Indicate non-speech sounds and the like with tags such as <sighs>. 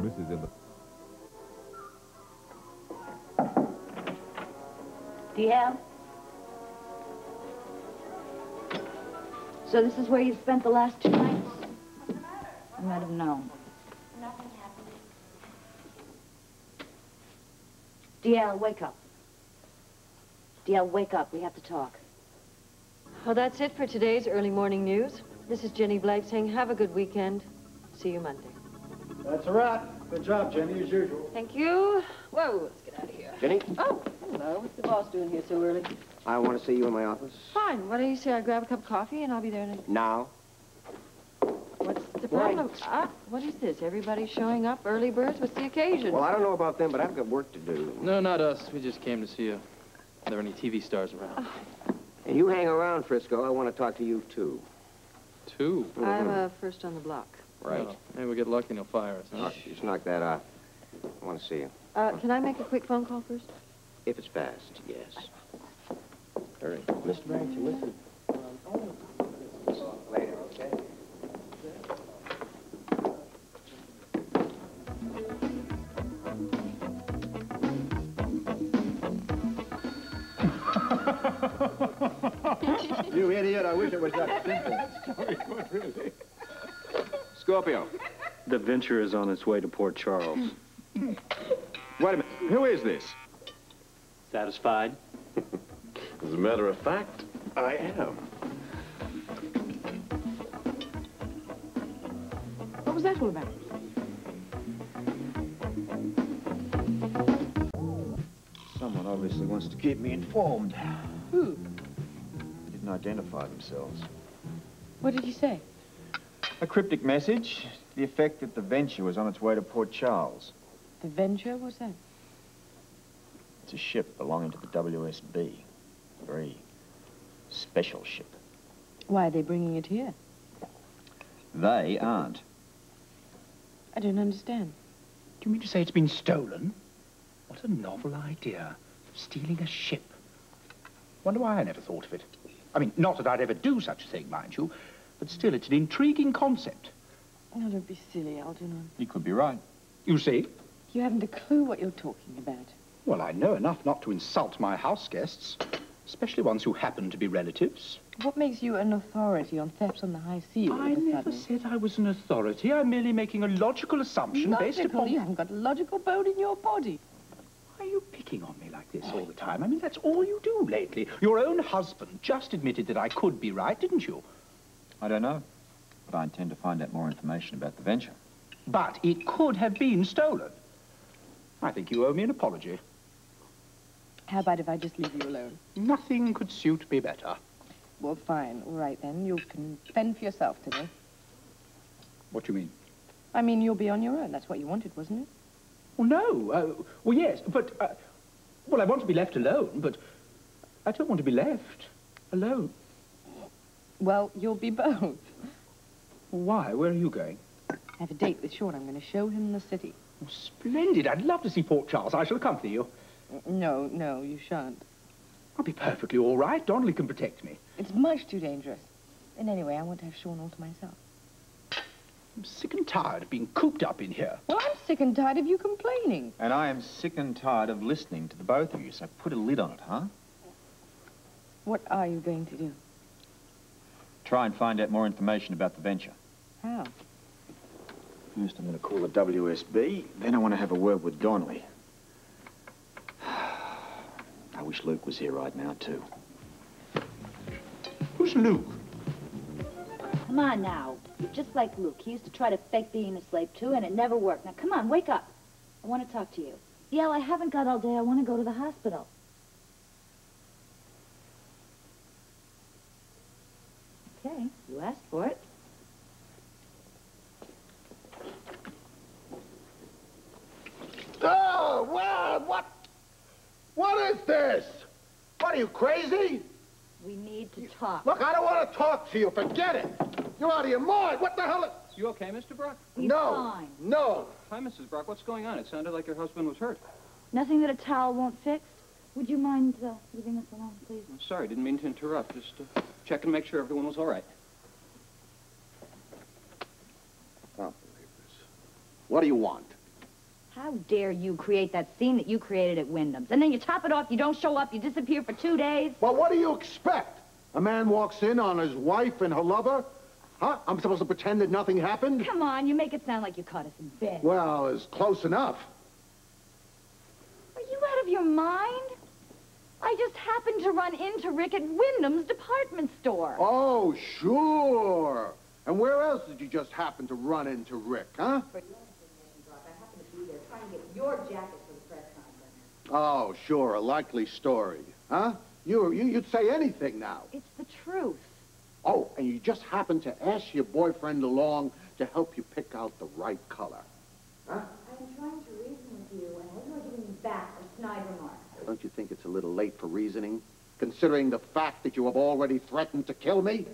Mrs. in the... DL? So this is where you spent the last two nights? I might have known. Nothing happened. DL, wake up. DL, wake up. We have to talk. Well, that's it for today's early morning news. This is Ginny Blake saying have a good weekend. See you Monday. That's a wrap. Good job, Ginny, as usual. Thank you. Whoa, let's get out of here. Ginny, Oh, hello. What's the boss doing here so early? I want to see you in my office. Fine. Why don't you say I grab a cup of coffee and I'll be there in a... Now? What's the problem? Ah, what is this? Everybody showing up? Early birds? What's the occasion? Well, I don't know about them, but I've got work to do. No, not us. We just came to see you. Are there any TV stars around? And you hang around, Frisco. I want to talk to you, too. Two. I'm uh, first on the block. Right. Oh, maybe we get lucky and he'll fire us. Huh? Shh, just knock that off. I want to see you. Uh, can I make a quick phone call first? If it's fast, yes. Hurry. Mr. Barrington, listen. Later, <laughs> okay? You idiot, I wish it was that simple. <laughs> Scorpio. The Venture is on its way to Port Charles. <laughs> Wait a minute. Who is this? Satisfied? <laughs> As a matter of fact, I am. What was that all about? Someone obviously wants to keep me informed. Who? They didn't identify themselves. What did he say? A cryptic message, to the effect that the Venture was on its way to Port Charles. The Venture? What's that? It's a ship belonging to the WSB. A very special ship. Why are they bringing it here? They aren't. I don't understand. Do you mean to say it's been stolen? What a novel idea. Stealing a ship. Wonder why I never thought of it. I mean, not that I'd ever do such a thing, mind you, but still, it's an intriguing concept. Oh, don't be silly, Algernon. You could be right. You see? You haven't a clue what you're talking about. Well, I know enough not to insult my house guests, especially ones who happen to be relatives. What makes you an authority on thefts on the high seas? all I never sudden? said I was an authority. I'm merely making a logical assumption based Logical? upon... You haven't got a logical bone in your body. Why are you picking on me like this all the time? I mean, that's all you do lately. Your own husband just admitted that I could be right, didn't you? I don't know. But I intend to find out more information about the Venture. But it could have been stolen. I think you owe me an apology. How about if I just leave you alone? Nothing could suit me better. Well, fine. All right, then. You can fend for yourself today. What do you mean? I mean, you'll be on your own. That's what you wanted, wasn't it? Well, no. Uh, well, yes, but... Uh, well, I want to be left alone, but I don't want to be left alone. Well, you'll be both. Why? Where are you going? I have a date with Sean. I'm going to show him the city. Oh, splendid. I'd love to see Port Charles. I shall accompany you. No, no, you shan't. I'll be perfectly all right. Donely can protect me. It's much too dangerous. And anyway, I want to have Sean all to myself. I'm sick and tired of being cooped up in here. Well, I'm sick and tired of you complaining. And I am sick and tired of listening to the both of you, so put a lid on it, huh? What are you going to do? Try and find out more information about the Venture. How? First, I'm going to call the WSB. Then I want to have a word with Donely. <sighs> I wish Luke was here right now, too. Who's Luke? Come on now. You're just like Luke. He used to try to fake being a slave, too, and it never worked. Now, come on, wake up. I want to talk to you. Yeah, I haven't got all day. I want to go to the hospital. Okay, you asked for it. Oh, well, what? What is this? What, are you crazy? We need to talk. Look, I don't want to talk to you. Forget it. You're out of your mind. What the hell? is- You okay, Mr. Brock? He's no. fine. No. Hi, Mrs. Brock. What's going on? It sounded like your husband was hurt. Nothing that a towel won't fix? Would you mind uh, leaving us alone, please? I'm sorry, didn't mean to interrupt. Just uh, check and make sure everyone was all right. What do you want? How dare you create that scene that you created at Wyndham's? And then you top it off, you don't show up, you disappear for two days. Well, what do you expect? A man walks in on his wife and her lover? Huh? I'm supposed to pretend that nothing happened? Come on, you make it sound like you caught us in bed. Well, it's close enough. Are you out of your mind? I just happened to run into Rick at Wyndham's department store. Oh, sure. And where else did you just happen to run into Rick, huh? I happened to be there trying to get your jacket for the press conference. Oh, sure, a likely story, huh? You, you, you'd say anything now. It's the truth. Oh, and you just happened to ask your boyfriend along to help you pick out the right color. Huh? I'm trying to reason with you, and all you're giving me back are snide remarks. Don't you think it's a little late for reasoning? Considering the fact that you have already threatened to kill me?